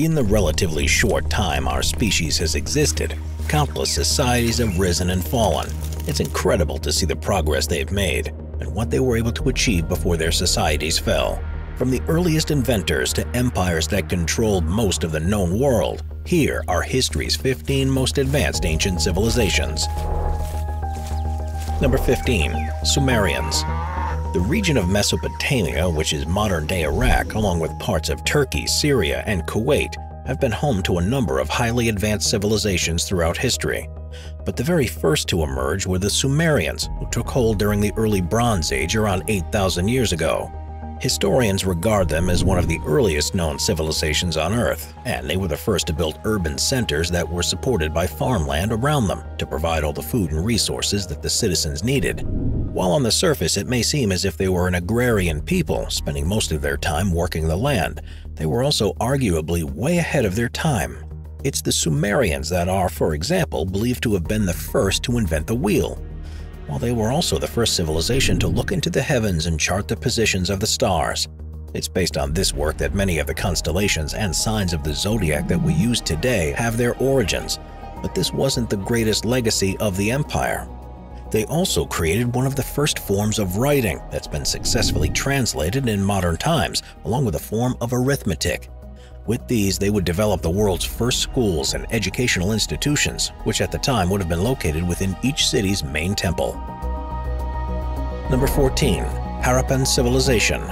In the relatively short time our species has existed, countless societies have risen and fallen. It's incredible to see the progress they've made and what they were able to achieve before their societies fell. From the earliest inventors to empires that controlled most of the known world, here are history's 15 most advanced ancient civilizations. Number 15. Sumerians The region of Mesopotamia, which is modern-day Iraq, along with parts of Turkey, Syria, and Kuwait, have been home to a number of highly advanced civilizations throughout history. But the very first to emerge were the Sumerians, who took hold during the early Bronze Age around 8,000 years ago. Historians regard them as one of the earliest known civilizations on Earth, and they were the first to build urban centers that were supported by farmland around them to provide all the food and resources that the citizens needed. While on the surface it may seem as if they were an agrarian people, spending most of their time working the land, they were also arguably way ahead of their time. It's the Sumerians that are, for example, believed to have been the first to invent the wheel, while they were also the first civilization to look into the heavens and chart the positions of the stars. It's based on this work that many of the constellations and signs of the zodiac that we use today have their origins, but this wasn't the greatest legacy of the empire. They also created one of the first forms of writing that's been successfully translated in modern times, along with a form of arithmetic. With these, they would develop the world's first schools and educational institutions, which at the time would have been located within each city's main temple. Number 14. Harappan Civilization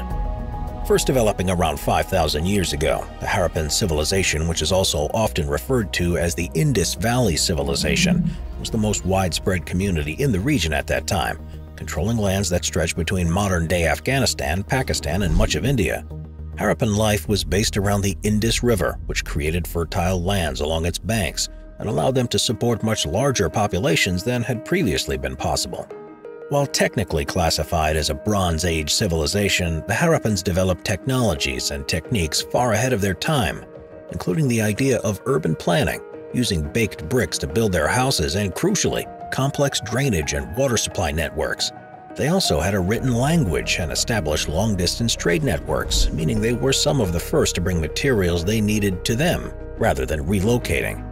First developing around 5,000 years ago, the Harappan civilization, which is also often referred to as the Indus Valley Civilization, was the most widespread community in the region at that time, controlling lands that stretched between modern-day Afghanistan, Pakistan, and much of India. Harappan life was based around the Indus River, which created fertile lands along its banks and allowed them to support much larger populations than had previously been possible. While technically classified as a Bronze Age civilization, the Harappans developed technologies and techniques far ahead of their time, including the idea of urban planning, using baked bricks to build their houses and, crucially, complex drainage and water supply networks. They also had a written language and established long-distance trade networks, meaning they were some of the first to bring materials they needed to them, rather than relocating.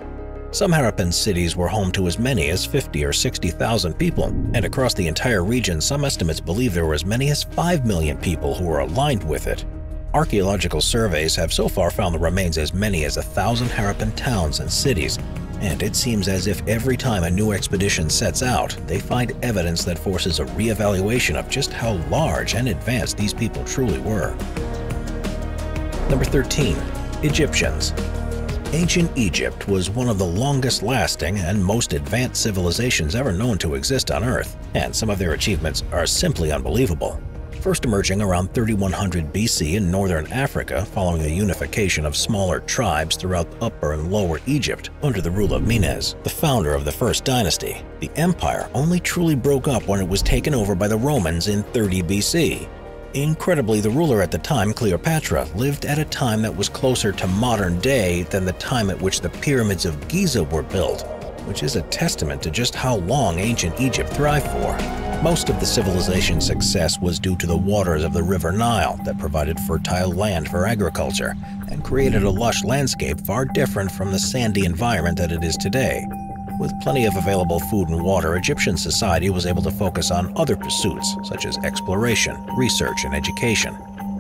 Some Harappan cities were home to as many as 50 or 60,000 people, and across the entire region some estimates believe there were as many as 5 million people who were aligned with it. Archaeological surveys have so far found the remains as many as a thousand Harappan towns and cities, and it seems as if every time a new expedition sets out, they find evidence that forces a re-evaluation of just how large and advanced these people truly were. Number 13. Egyptians Ancient Egypt was one of the longest-lasting and most advanced civilizations ever known to exist on Earth, and some of their achievements are simply unbelievable first emerging around 3100 BC in northern Africa following the unification of smaller tribes throughout Upper and Lower Egypt under the rule of Menes, the founder of the first dynasty. The empire only truly broke up when it was taken over by the Romans in 30 BC. Incredibly, the ruler at the time, Cleopatra, lived at a time that was closer to modern day than the time at which the pyramids of Giza were built, which is a testament to just how long ancient Egypt thrived for. Most of the civilization's success was due to the waters of the River Nile that provided fertile land for agriculture and created a lush landscape far different from the sandy environment that it is today. With plenty of available food and water, Egyptian society was able to focus on other pursuits such as exploration, research, and education.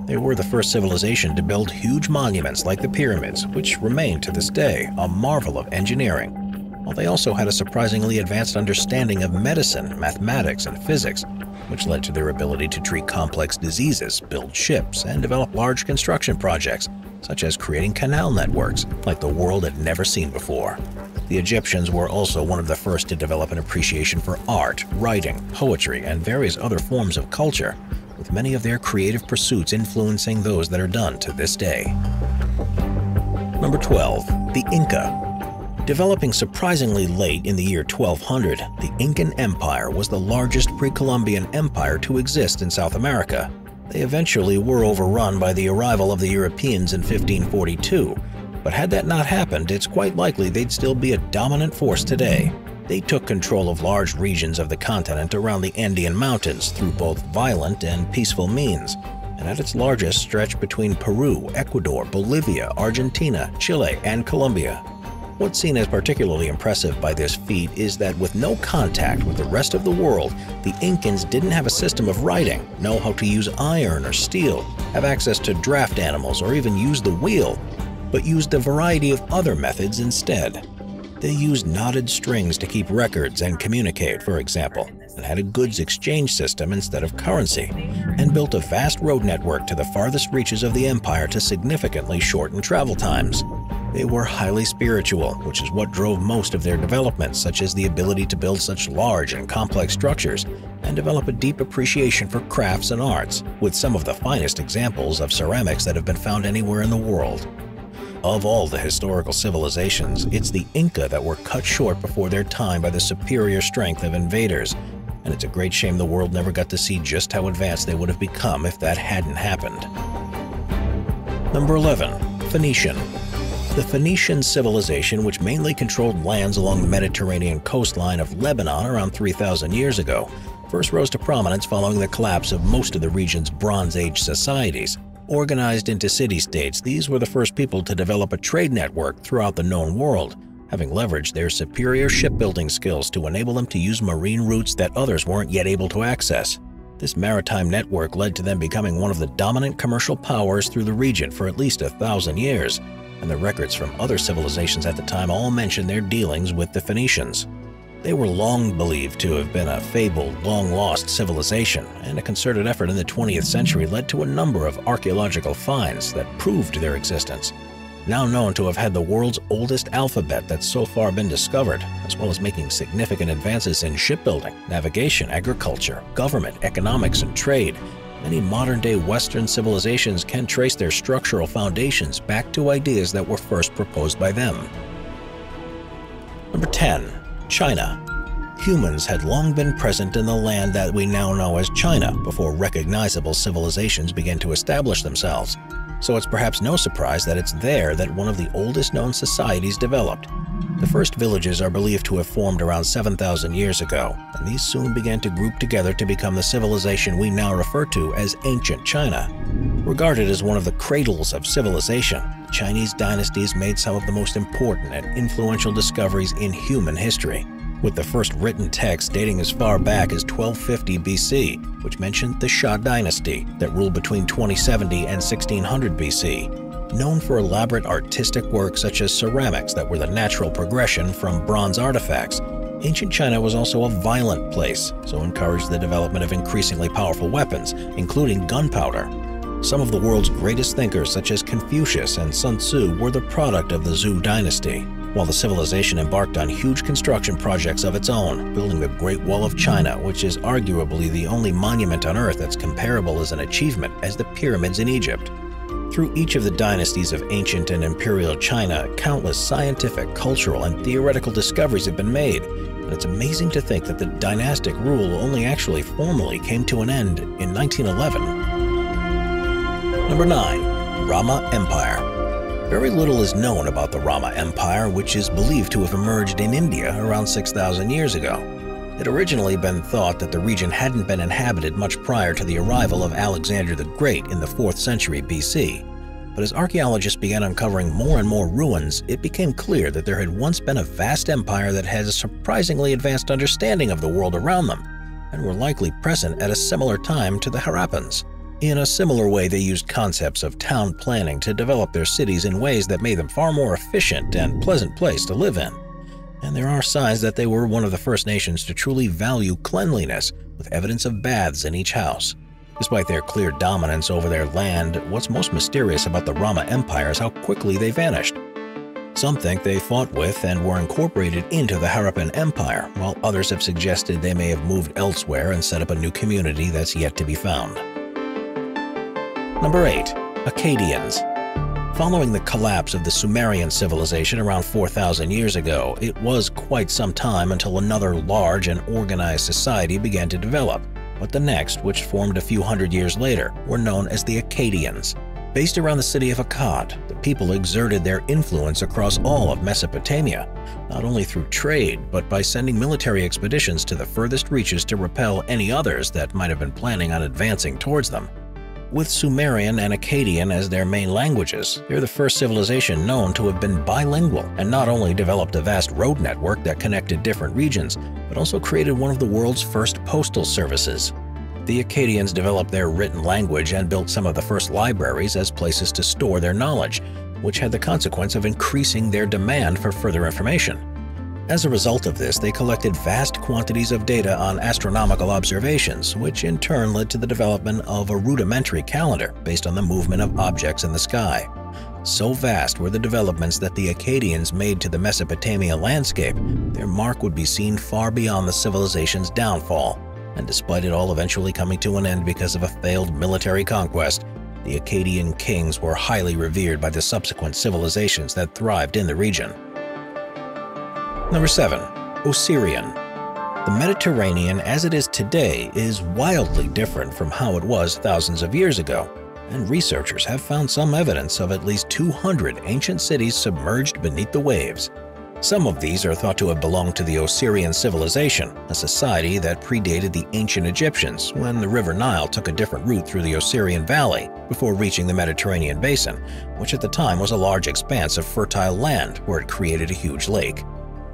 They were the first civilization to build huge monuments like the pyramids, which remain to this day a marvel of engineering while they also had a surprisingly advanced understanding of medicine, mathematics, and physics, which led to their ability to treat complex diseases, build ships, and develop large construction projects, such as creating canal networks like the world had never seen before. The Egyptians were also one of the first to develop an appreciation for art, writing, poetry, and various other forms of culture, with many of their creative pursuits influencing those that are done to this day. Number 12. The Inca Developing surprisingly late in the year 1200, the Incan Empire was the largest pre-Columbian empire to exist in South America. They eventually were overrun by the arrival of the Europeans in 1542, but had that not happened, it's quite likely they'd still be a dominant force today. They took control of large regions of the continent around the Andean Mountains through both violent and peaceful means. and at its largest stretched between Peru, Ecuador, Bolivia, Argentina, Chile, and Colombia. What's seen as particularly impressive by this feat is that with no contact with the rest of the world, the Incans didn't have a system of writing, know how to use iron or steel, have access to draft animals, or even use the wheel, but used a variety of other methods instead. They used knotted strings to keep records and communicate, for example, and had a goods exchange system instead of currency, and built a vast road network to the farthest reaches of the empire to significantly shorten travel times. They were highly spiritual, which is what drove most of their development, such as the ability to build such large and complex structures and develop a deep appreciation for crafts and arts, with some of the finest examples of ceramics that have been found anywhere in the world. Of all the historical civilizations, it's the Inca that were cut short before their time by the superior strength of invaders, and it's a great shame the world never got to see just how advanced they would have become if that hadn't happened. Number 11. Phoenician the Phoenician civilization, which mainly controlled lands along the Mediterranean coastline of Lebanon around 3,000 years ago, first rose to prominence following the collapse of most of the region's Bronze Age societies. Organized into city-states, these were the first people to develop a trade network throughout the known world, having leveraged their superior shipbuilding skills to enable them to use marine routes that others weren't yet able to access. This maritime network led to them becoming one of the dominant commercial powers through the region for at least a thousand years, and the records from other civilizations at the time all mention their dealings with the Phoenicians. They were long believed to have been a fabled, long-lost civilization, and a concerted effort in the 20th century led to a number of archaeological finds that proved their existence. Now known to have had the world's oldest alphabet that's so far been discovered, as well as making significant advances in shipbuilding, navigation, agriculture, government, economics, and trade, Many modern-day Western civilizations can trace their structural foundations back to ideas that were first proposed by them. Number 10. China Humans had long been present in the land that we now know as China before recognizable civilizations began to establish themselves. So it's perhaps no surprise that it's there that one of the oldest known societies developed, the first villages are believed to have formed around 7,000 years ago, and these soon began to group together to become the civilization we now refer to as Ancient China. Regarded as one of the cradles of civilization, Chinese dynasties made some of the most important and influential discoveries in human history, with the first written text dating as far back as 1250 BC, which mentioned the Xia dynasty that ruled between 2070 and 1600 BC, known for elaborate artistic work such as ceramics that were the natural progression from bronze artifacts. Ancient China was also a violent place, so encouraged the development of increasingly powerful weapons, including gunpowder. Some of the world's greatest thinkers, such as Confucius and Sun Tzu, were the product of the Zhou dynasty, while the civilization embarked on huge construction projects of its own, building the Great Wall of China, which is arguably the only monument on Earth that's comparable as an achievement as the pyramids in Egypt. Through each of the dynasties of ancient and imperial China, countless scientific, cultural, and theoretical discoveries have been made, and it's amazing to think that the dynastic rule only actually formally came to an end in 1911. Number 9. Rama Empire Very little is known about the Rama Empire, which is believed to have emerged in India around 6,000 years ago. It originally been thought that the region hadn't been inhabited much prior to the arrival of Alexander the Great in the 4th century BC. But as archaeologists began uncovering more and more ruins, it became clear that there had once been a vast empire that had a surprisingly advanced understanding of the world around them, and were likely present at a similar time to the Harappans. In a similar way, they used concepts of town planning to develop their cities in ways that made them far more efficient and pleasant place to live in and there are signs that they were one of the first nations to truly value cleanliness, with evidence of baths in each house. Despite their clear dominance over their land, what's most mysterious about the Rama Empire is how quickly they vanished. Some think they fought with and were incorporated into the Harappan Empire, while others have suggested they may have moved elsewhere and set up a new community that's yet to be found. Number 8. Akkadians Following the collapse of the Sumerian civilization around 4,000 years ago, it was quite some time until another large and organized society began to develop. But the next, which formed a few hundred years later, were known as the Akkadians. Based around the city of Akkad, the people exerted their influence across all of Mesopotamia, not only through trade, but by sending military expeditions to the furthest reaches to repel any others that might have been planning on advancing towards them. With Sumerian and Akkadian as their main languages, they're the first civilization known to have been bilingual and not only developed a vast road network that connected different regions, but also created one of the world's first postal services. The Akkadians developed their written language and built some of the first libraries as places to store their knowledge, which had the consequence of increasing their demand for further information. As a result of this, they collected vast quantities of data on astronomical observations, which in turn led to the development of a rudimentary calendar based on the movement of objects in the sky. So vast were the developments that the Akkadians made to the Mesopotamia landscape, their mark would be seen far beyond the civilization's downfall. And despite it all eventually coming to an end because of a failed military conquest, the Akkadian kings were highly revered by the subsequent civilizations that thrived in the region. Number 7. Osirian The Mediterranean as it is today is wildly different from how it was thousands of years ago, and researchers have found some evidence of at least 200 ancient cities submerged beneath the waves. Some of these are thought to have belonged to the Osirian civilization, a society that predated the ancient Egyptians when the River Nile took a different route through the Osirian Valley before reaching the Mediterranean basin, which at the time was a large expanse of fertile land where it created a huge lake.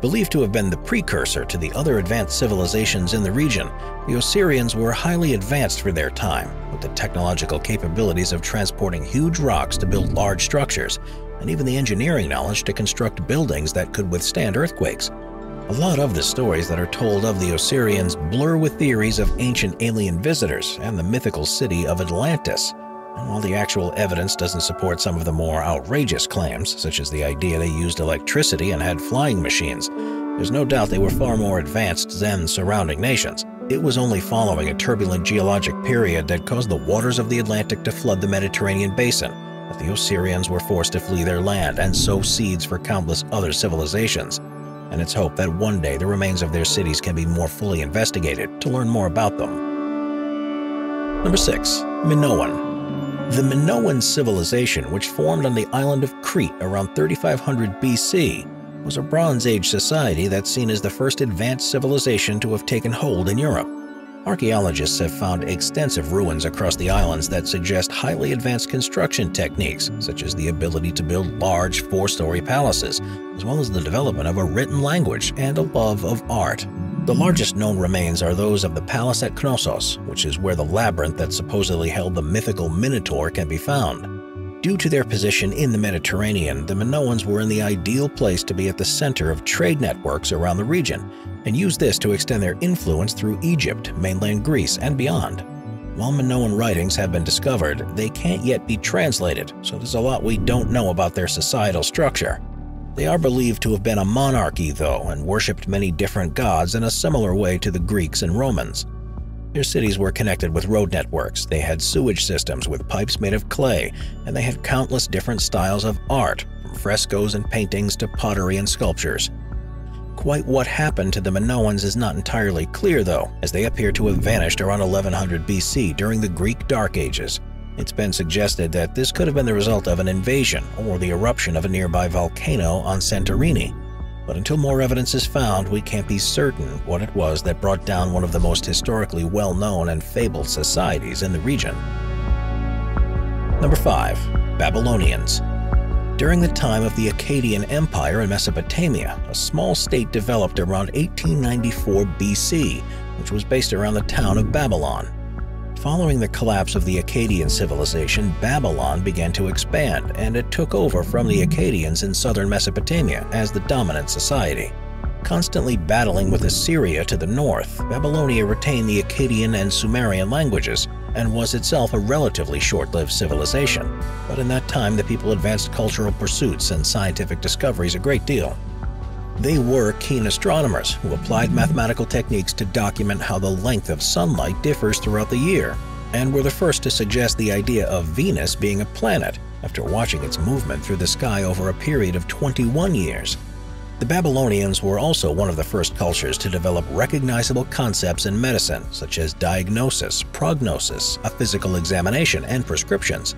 Believed to have been the precursor to the other advanced civilizations in the region, the Osirians were highly advanced for their time, with the technological capabilities of transporting huge rocks to build large structures, and even the engineering knowledge to construct buildings that could withstand earthquakes. A lot of the stories that are told of the Osirians blur with theories of ancient alien visitors and the mythical city of Atlantis, and while the actual evidence doesn't support some of the more outrageous claims, such as the idea they used electricity and had flying machines, there's no doubt they were far more advanced than surrounding nations. It was only following a turbulent geologic period that caused the waters of the Atlantic to flood the Mediterranean basin that the Osirians were forced to flee their land and sow seeds for countless other civilizations. And it's hoped that one day the remains of their cities can be more fully investigated to learn more about them. Number 6. Minoan the Minoan civilization, which formed on the island of Crete around 3500 BC, was a Bronze Age society that's seen as the first advanced civilization to have taken hold in Europe. Archaeologists have found extensive ruins across the islands that suggest highly advanced construction techniques, such as the ability to build large four-story palaces, as well as the development of a written language and a love of art. The largest known remains are those of the palace at Knossos, which is where the labyrinth that supposedly held the mythical Minotaur can be found. Due to their position in the Mediterranean, the Minoans were in the ideal place to be at the center of trade networks around the region, and use this to extend their influence through Egypt, mainland Greece, and beyond. While Minoan writings have been discovered, they can't yet be translated, so there's a lot we don't know about their societal structure. They are believed to have been a monarchy, though, and worshipped many different gods in a similar way to the Greeks and Romans. Their cities were connected with road networks, they had sewage systems with pipes made of clay, and they had countless different styles of art, from frescoes and paintings to pottery and sculptures. Quite what happened to the Minoans is not entirely clear, though, as they appear to have vanished around 1100 BC during the Greek Dark Ages. It's been suggested that this could have been the result of an invasion or the eruption of a nearby volcano on Santorini. But until more evidence is found, we can't be certain what it was that brought down one of the most historically well-known and fabled societies in the region. Number 5. Babylonians During the time of the Akkadian Empire in Mesopotamia, a small state developed around 1894 BC, which was based around the town of Babylon. Following the collapse of the Akkadian civilization, Babylon began to expand, and it took over from the Akkadians in southern Mesopotamia as the dominant society. Constantly battling with Assyria to the north, Babylonia retained the Akkadian and Sumerian languages and was itself a relatively short-lived civilization. But in that time, the people advanced cultural pursuits and scientific discoveries a great deal. They were keen astronomers who applied mathematical techniques to document how the length of sunlight differs throughout the year, and were the first to suggest the idea of Venus being a planet after watching its movement through the sky over a period of 21 years. The Babylonians were also one of the first cultures to develop recognizable concepts in medicine, such as diagnosis, prognosis, a physical examination, and prescriptions.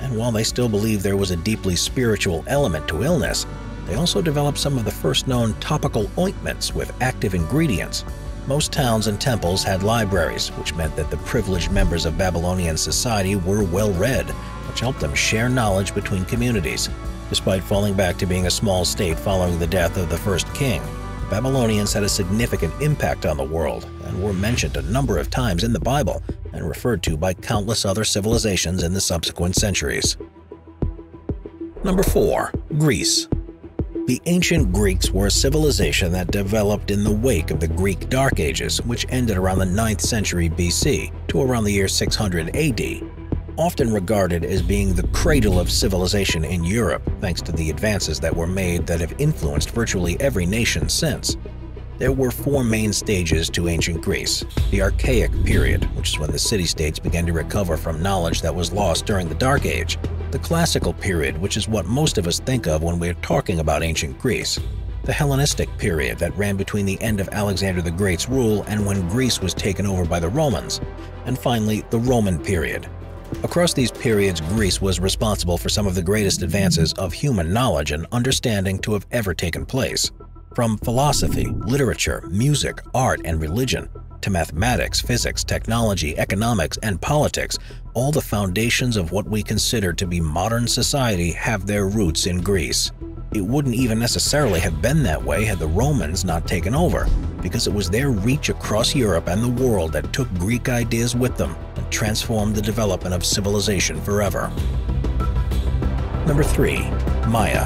And while they still believed there was a deeply spiritual element to illness, they also developed some of the first known topical ointments with active ingredients. Most towns and temples had libraries, which meant that the privileged members of Babylonian society were well read, which helped them share knowledge between communities. Despite falling back to being a small state following the death of the first king, the Babylonians had a significant impact on the world and were mentioned a number of times in the Bible and referred to by countless other civilizations in the subsequent centuries. Number 4. Greece the ancient Greeks were a civilization that developed in the wake of the Greek Dark Ages, which ended around the 9th century BC to around the year 600 AD. Often regarded as being the cradle of civilization in Europe, thanks to the advances that were made that have influenced virtually every nation since. There were four main stages to ancient Greece. The Archaic period, which is when the city-states began to recover from knowledge that was lost during the Dark Age the Classical period, which is what most of us think of when we're talking about ancient Greece, the Hellenistic period that ran between the end of Alexander the Great's rule and when Greece was taken over by the Romans, and finally the Roman period. Across these periods, Greece was responsible for some of the greatest advances of human knowledge and understanding to have ever taken place. From philosophy, literature, music, art, and religion, to mathematics, physics, technology, economics, and politics, all the foundations of what we consider to be modern society have their roots in Greece. It wouldn't even necessarily have been that way had the Romans not taken over, because it was their reach across Europe and the world that took Greek ideas with them and transformed the development of civilization forever. Number 3. Maya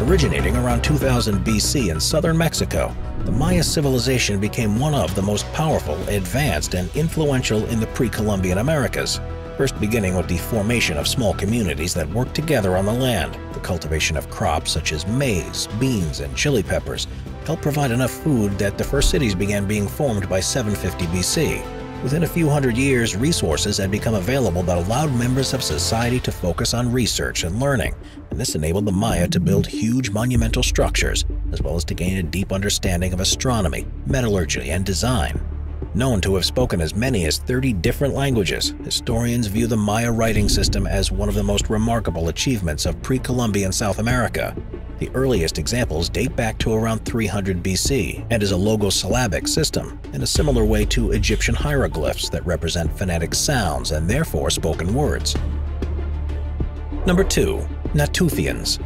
Originating around 2000 BC in southern Mexico, the Maya civilization became one of the most powerful, advanced, and influential in the pre-Columbian Americas, first beginning with the formation of small communities that worked together on the land. The cultivation of crops such as maize, beans, and chili peppers helped provide enough food that the first cities began being formed by 750 BC. Within a few hundred years, resources had become available that allowed members of society to focus on research and learning, and this enabled the Maya to build huge monumental structures, as well as to gain a deep understanding of astronomy, metallurgy, and design. Known to have spoken as many as 30 different languages, historians view the Maya writing system as one of the most remarkable achievements of pre-Columbian South America. The earliest examples date back to around 300 BC and is a logosyllabic system, in a similar way to Egyptian hieroglyphs that represent phonetic sounds and therefore spoken words. Number 2. Natufians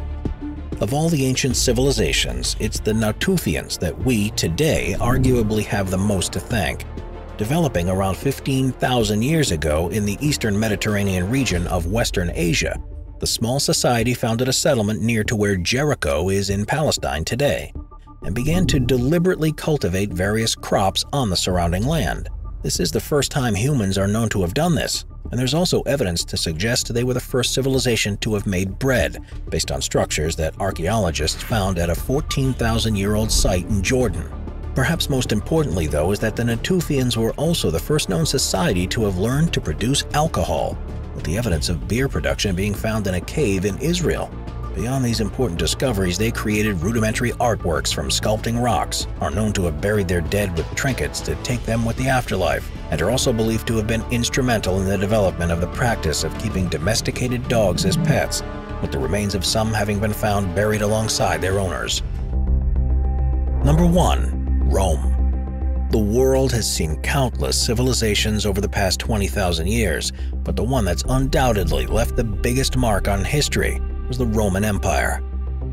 of all the ancient civilizations, it's the Natufians that we, today, arguably have the most to thank. Developing around 15,000 years ago in the eastern Mediterranean region of Western Asia, the small society founded a settlement near to where Jericho is in Palestine today, and began to deliberately cultivate various crops on the surrounding land. This is the first time humans are known to have done this, and there's also evidence to suggest they were the first civilization to have made bread, based on structures that archaeologists found at a 14,000-year-old site in Jordan. Perhaps most importantly, though, is that the Natufians were also the first known society to have learned to produce alcohol, with the evidence of beer production being found in a cave in Israel. Beyond these important discoveries, they created rudimentary artworks from sculpting rocks, are known to have buried their dead with trinkets to take them with the afterlife, and are also believed to have been instrumental in the development of the practice of keeping domesticated dogs as pets, with the remains of some having been found buried alongside their owners. Number 1. Rome The world has seen countless civilizations over the past 20,000 years, but the one that's undoubtedly left the biggest mark on history was the Roman Empire.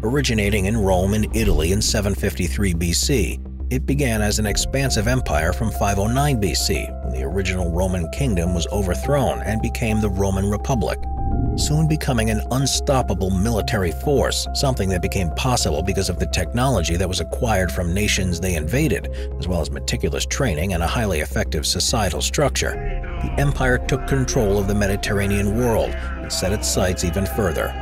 Originating in Rome in Italy in 753 BC, it began as an expansive empire from 509 BC, when the original Roman kingdom was overthrown and became the Roman Republic, soon becoming an unstoppable military force, something that became possible because of the technology that was acquired from nations they invaded, as well as meticulous training and a highly effective societal structure. The empire took control of the Mediterranean world and set its sights even further,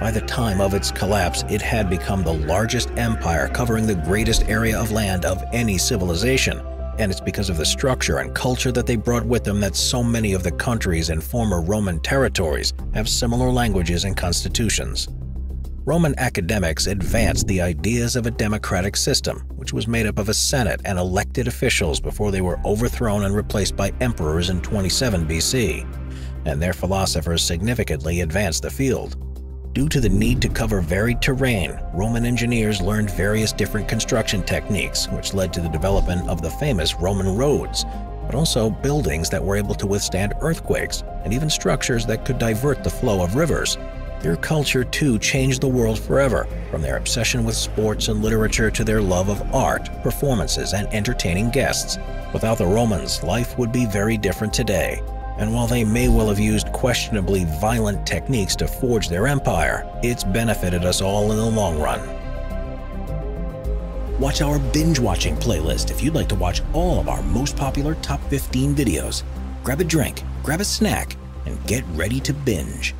by the time of its collapse, it had become the largest empire covering the greatest area of land of any civilization. And it's because of the structure and culture that they brought with them that so many of the countries in former Roman territories have similar languages and constitutions. Roman academics advanced the ideas of a democratic system, which was made up of a senate and elected officials before they were overthrown and replaced by emperors in 27 BC, and their philosophers significantly advanced the field. Due to the need to cover varied terrain, Roman engineers learned various different construction techniques, which led to the development of the famous Roman roads, but also buildings that were able to withstand earthquakes and even structures that could divert the flow of rivers. Their culture too changed the world forever, from their obsession with sports and literature to their love of art, performances, and entertaining guests. Without the Romans, life would be very different today. And while they may well have used questionably violent techniques to forge their empire, it's benefited us all in the long run. Watch our binge watching playlist if you'd like to watch all of our most popular top 15 videos. Grab a drink, grab a snack, and get ready to binge.